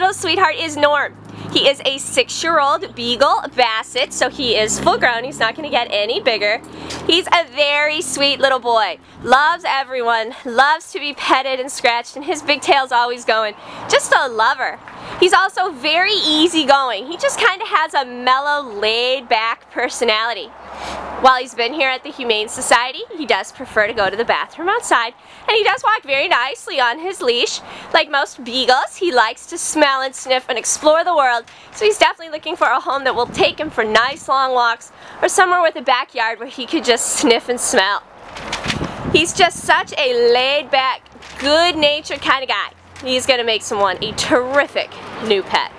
little sweetheart is Norm. He is a six-year-old Beagle Basset, so he is full grown. He's not going to get any bigger. He's a very sweet little boy. Loves everyone, loves to be petted and scratched, and his big tail's always going. Just a lover. He's also very easygoing. He just kind of has a mellow, laid-back personality. While he's been here at the Humane Society, he does prefer to go to the bathroom outside, and he does walk very nicely on his leash. Like most beagles, he likes to smell and sniff and explore the world, so he's definitely looking for a home that will take him for nice long walks, or somewhere with a backyard where he could just sniff and smell. He's just such a laid-back, good-natured kind of guy. He's going to make someone a terrific new pet.